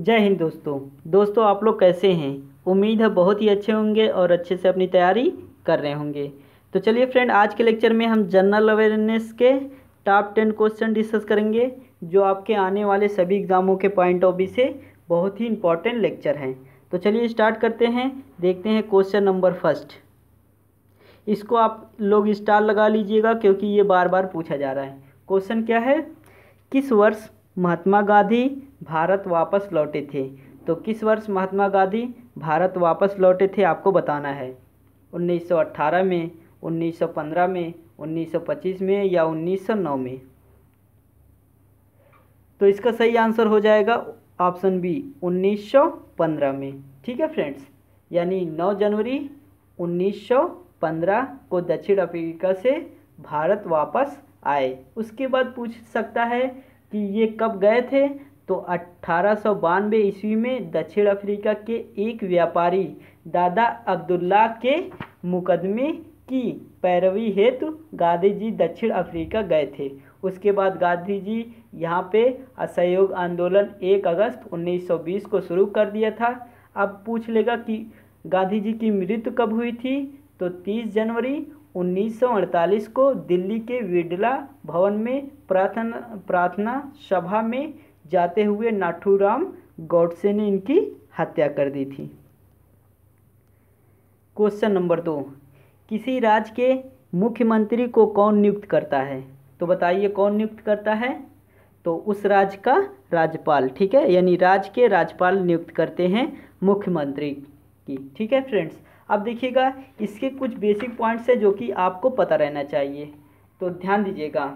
जय हिंद दोस्तों। दोस्तों, आप लोग कैसे हैं? उम्मीद है बहुत ही अच्छे होंगे और अच्छे से अपनी तैयारी कर रहे होंगे। तो चलिए फ्रेंड आज के लेक्चर में हम जनरल अवेयरनेस के टॉप टेन क्वेश्चन डिस्कस करेंगे, जो आपके आने वाले सभी एग्ज़ामों के पॉइंट ऑफ़ व्यू से बहुत ही इंपॉर्टेंट लेक्चर हैं। तो चलिए स्टार्ट करते हैं। देखते हैं क्वेश्चन नंबर फ़र्स्ट इसको आप लोग स्टार लगा लीजिएगा, क्योंकि ये बार बार पूछा जा रहा है। क्वेश्चन क्या है? किस वर्ष महात्मा गांधी भारत वापस लौटे थे। तो किस वर्ष महात्मा गांधी भारत वापस लौटे थे, आपको बताना है। 1918 में 1915 में 1925 में या 1909 में? तो इसका सही आंसर हो जाएगा ऑप्शन बी 1915 में। ठीक है फ्रेंड्स? यानी 9 जनवरी 1915 को दक्षिण अफ्रीका से भारत वापस आए। उसके बाद पूछ सकता है कि ये कब गए थे? तो अट्ठारह ईस्वी में दक्षिण अफ्रीका के एक व्यापारी, दादा अब्दुल्ला के मुकदमे की पैरवी हेतु गांधी जी दक्षिण अफ्रीका गए थे। उसके बाद गांधी जी यहाँ पे असहयोग आंदोलन 1 अगस्त 1920 को शुरू कर दिया था। अब पूछ लेगा कि गांधी जी की मृत्यु कब हुई थी? तो 30 जनवरी 1948 को दिल्ली के विडला भवन में प्रार्थना प्रार्थना सभा में जाते हुए नाथूराम गौडसे ने इनकी हत्या कर दी थी। क्वेश्चन नंबर दो। किसी राज्य के मुख्यमंत्री को कौन नियुक्त करता है? तो बताइए कौन नियुक्त करता है? तो उस राज्य का राज्यपाल, ठीक है? यानी राज्य के राज्यपाल नियुक्त करते हैं मुख्यमंत्री की, ठीक है फ्रेंड्स? अब देखिएगा, इसके कुछ बेसिक पॉइंट्स हैं जो कि आपको पता रहना चाहिए। तो ध्यान दीजिएगा,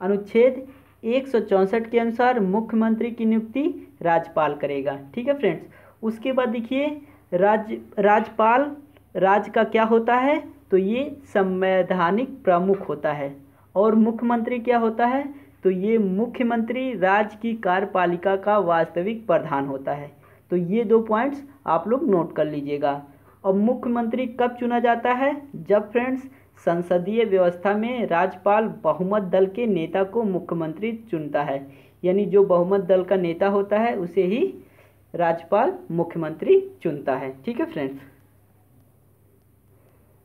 अनुच्छेद एक सौ चौंसठ के अनुसार मुख्यमंत्री की नियुक्ति राज्यपाल करेगा। ठीक है फ्रेंड्स उसके बाद देखिए, राज्य, राज्यपाल, राज्य का क्या होता है? तो ये संवैधानिक प्रमुख होता है। और मुख्यमंत्री क्या होता है? तो ये मुख्यमंत्री राज्य की कार्यपालिका का वास्तविक प्रधान होता है। तो ये दो पॉइंट्स आप लोग नोट कर लीजिएगा। और मुख्यमंत्री कब चुना जाता है? जब फ्रेंड्स, संसदीय व्यवस्था में राज्यपाल बहुमत दल के नेता को मुख्यमंत्री चुनता है। यानी जो बहुमत दल का नेता होता है, उसे ही राज्यपाल मुख्यमंत्री चुनता है। ठीक है फ्रेंड्स?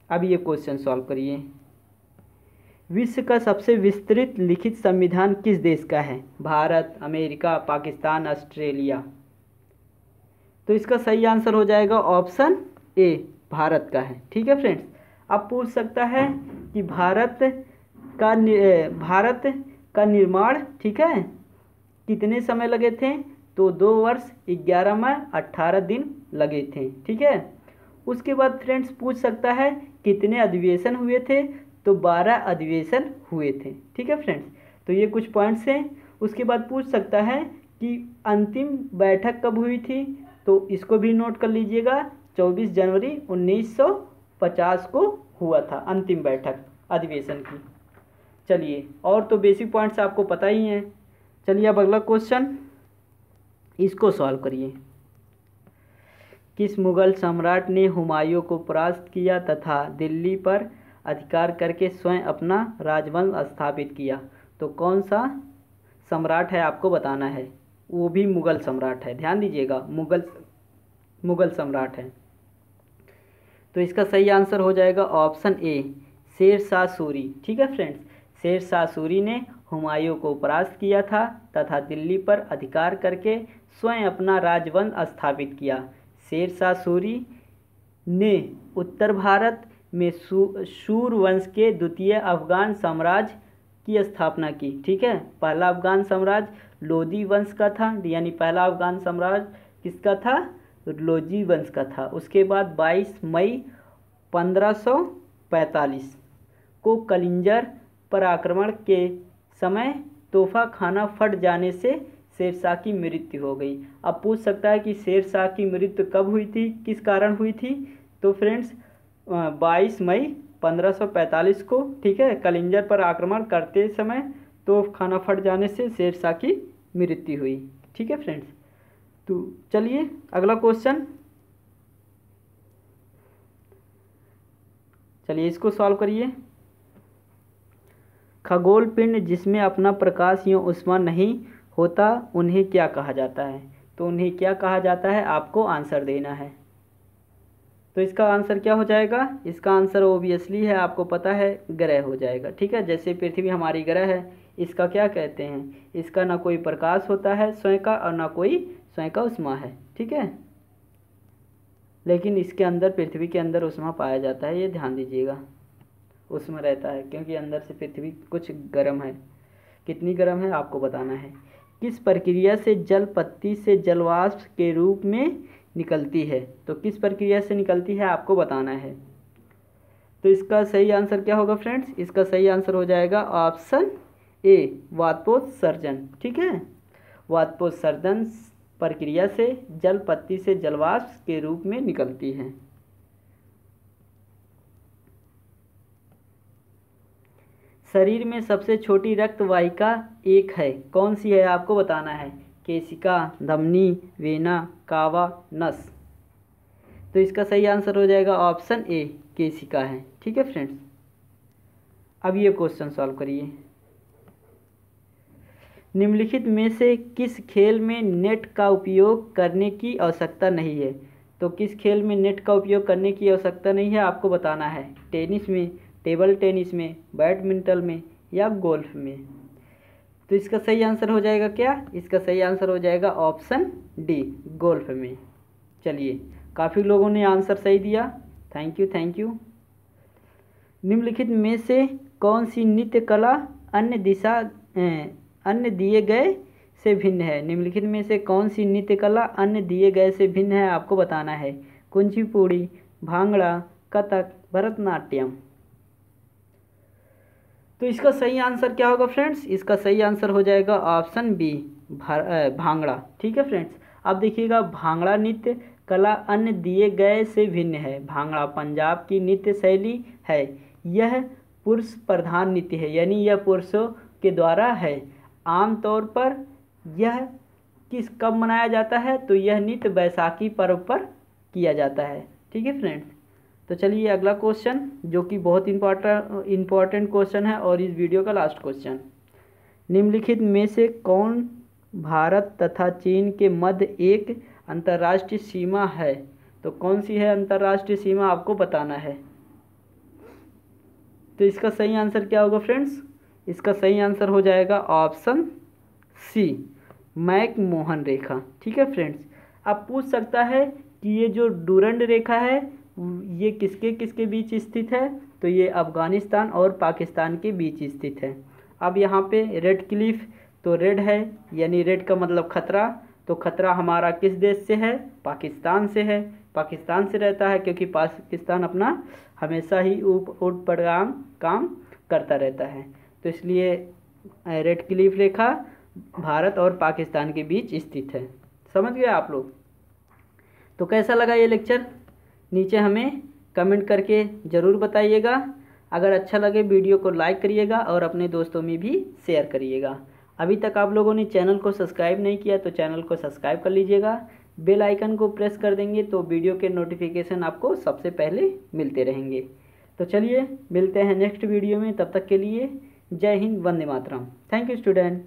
अब ये क्वेश्चन सॉल्व करिए। विश्व का सबसे विस्तृत लिखित संविधान किस देश का है? Bharat, America, Pakistan, Australia. तो इसका सही आंसर हो जाएगा ऑप्शन ए भारत का है। ठीक है फ्रेंड्स? अब पूछ सकता है कि भारत का भारत का निर्माण, ठीक है? कितने समय लगे थे? तो दो वर्ष, ग्यारह में अट्ठारह दिन लगे थे। ठीक है? उसके बाद फ्रेंड्स पूछ सकता है कितने अधिवेशन हुए थे? तो बारह अधिवेशन हुए थे। ठीक है फ्रेंड्स? तो ये कुछ पॉइंट्स हैं। उसके बाद पूछ सकता है कि अंतिम बैठक कब हुई थी? तो इसको भी नोट कर लीजिएगा। 24 जनवरी 1950 को हुआ था अंतिम बैठक अधिवेशन की। चलिए, और तो बेसिक पॉइंट्स आपको पता ही हैं। चलिए अब अगला क्वेश्चन इसको सॉल्व करिए। किस मुगल सम्राट ने हुमायूं को परास्त किया तथा दिल्ली पर अधिकार करके स्वयं अपना राजवंश स्थापित किया? तो कौन सा सम्राट है आपको बताना है? वो भी मुगल सम्राट है। ध्यान दीजिएगा, मुगल मुगल सम्राट है। तो इसका सही आंसर हो जाएगा ऑप्शन ए, शेर शाह सूरी ठीक है फ्रेंड्स? शेर शाह सूरी ने हुमायूं को परास्त किया था तथा दिल्ली पर अधिकार करके स्वयं अपना राजवंश स्थापित किया। शेर शाह सूरी ने उत्तर भारत में शूर वंश के द्वितीय अफगान साम्राज्य की स्थापना की। ठीक है? पहला अफगान साम्राज्य लोधी वंश का था, यानी पहला अफगान साम्राज्य किसका था? लोजी वंश का था। उसके बाद 22 मई 1545 को कलिंजर पर आक्रमण के समय तोहफा खाना फट जाने से शेरशाह की मृत्यु हो गई। अब पूछ सकता है कि शेरशाह की मृत्यु कब हुई थी, किस कारण हुई थी? तो फ्रेंड्स 22 मई 1545 को, ठीक है, कलिंजर पर आक्रमण करते समय तो खाना फट जाने से शेरशाह की मृत्यु हुई। ठीक है फ्रेंड्स? तो चलिए अगला क्वेश्चन। चलिए इसको सॉल्व करिए। खगोल पिंड जिसमें अपना प्रकाश यूँ उष्मा नहीं होता, उन्हें क्या कहा जाता है? तो उन्हें क्या कहा जाता है? आपको आंसर देना है। तो इसका आंसर क्या हो जाएगा? इसका आंसर ओबियसली है, आपको पता है, ग्रह हो जाएगा। ठीक है? जैसे पृथ्वी हमारी ग्रह है, इसका क्या कहते हैं? इसका ना कोई प्रकाश होता है स्वयं का और ना कोई का उष्मा है, ठीक है? लेकिन इसके अंदर, पृथ्वी के अंदर उष्मा पाया जाता है, ये ध्यान दीजिएगा। उसमें रहता है, क्योंकि अंदर से पृथ्वी कुछ गर्म है। कितनी गर्म है, आपको बताना है। किस प्रक्रिया से जल पत्ती से जलवाष्प के रूप में निकलती है? तो किस प्रक्रिया से निकलती है, आपको बताना है। तो इसका सही आंसर क्या होगा, फ्रेंड्स? इसका सही आंसर हो जाएगा ऑप्शन ए वातपोत्सर्जन ठीक है? वातपोत्सर्जन प्रक्रिया से जल पत्ती से जलवाष्प के रूप में निकलती है। शरीर में सबसे छोटी रक्त वाहिका एक है। कौन सी है आपको बताना है? केसिका धमनी, वेना, कावा, नस। तो इसका सही आंसर हो जाएगा ऑप्शन ए केसिका है। ठीक है फ्रेंड्स? अब ये क्वेश्चन सॉल्व करिए। निम्नलिखित में से किस खेल में नेट का उपयोग करने की आवश्यकता नहीं है? तो किस खेल में नेट का उपयोग करने की आवश्यकता नहीं है, आपको बताना है। टेनिस में, टेबल टेनिस में, बैडमिंटन में या गोल्फ में? तो इसका सही आंसर हो जाएगा क्या? इसका सही आंसर हो जाएगा ऑप्शन डी, गोल्फ में। चलिए, काफ़ी लोगों ने आंसर सही दिया। थैंक यू थैंक यू निम्नलिखित में से कौन सी नृत्य कला अन्य दिशा अन्य दिए गए से भिन्न है। निम्नलिखित में से कौन सी नृत्य कला अन्य दिए गए से भिन्न है, आपको बताना है। कुंचिपुड़ी भांगड़ा, कथक, भरतनाट्यम। तो इसका सही आंसर क्या होगा फ्रेंड्स? इसका सही आंसर हो जाएगा ऑप्शन बी भांगड़ा। ठीक है फ्रेंड्स? अब देखिएगा, भांगड़ा नृत्य कला अन्य दिए गए से भिन्न है। भांगड़ा पंजाब की नृत्य शैली है। यह पुरुष प्रधान नृत्य है, यानी यह पुरुषों के द्वारा है। आमतौर पर यह किस कब मनाया जाता है? तो यह नृत्य बैसाखी पर्व पर किया जाता है। ठीक है फ्रेंड्स? तो चलिए अगला क्वेश्चन, जो कि बहुत इम्पोर्टेंट इंपॉर्टेंट क्वेश्चन है और इस वीडियो का लास्ट क्वेश्चन। निम्नलिखित में से कौन भारत तथा चीन के मध्य एक अंतर्राष्ट्रीय सीमा है? तो कौन सी है अंतर्राष्ट्रीय सीमा? आपको बताना है। तो इसका सही आंसर क्या होगा फ्रेंड्स? इसका सही आंसर हो जाएगा ऑप्शन सी, मैक मोहन रेखा। ठीक है फ्रेंड्स, अब पूछ सकता है कि ये जो डूरंड रेखा है, ये किसके किसके बीच स्थित है? तो ये अफ़गानिस्तान और पाकिस्तान के बीच स्थित है। अब यहाँ पे रेड क्लिफ तो रेड है, यानी रेड का मतलब खतरा। तो खतरा हमारा किस देश से है? पाकिस्तान से है। पाकिस्तान से रहता है, क्योंकि पाकिस्तान अपना हमेशा ही उठ पड़ाम काम करता रहता है। तो इसलिए रेड क्लिफ रेखा भारत और पाकिस्तान के बीच स्थित है। समझ गए आप लोग? तो कैसा लगा ये लेक्चर? नीचे हमें कमेंट करके ज़रूर बताइएगा। अगर अच्छा लगे वीडियो को लाइक करिएगा और अपने दोस्तों में भी शेयर करिएगा। अभी तक आप लोगों ने चैनल को सब्सक्राइब नहीं किया तो चैनल को सब्सक्राइब कर लीजिएगा। बेल आइकन को प्रेस कर देंगे तो वीडियो के नोटिफिकेशन आपको सबसे पहले मिलते रहेंगे। तो चलिए, मिलते हैं नेक्स्ट वीडियो में। तब तक के लिए जय हिंद वंदे मातरम। Thank you student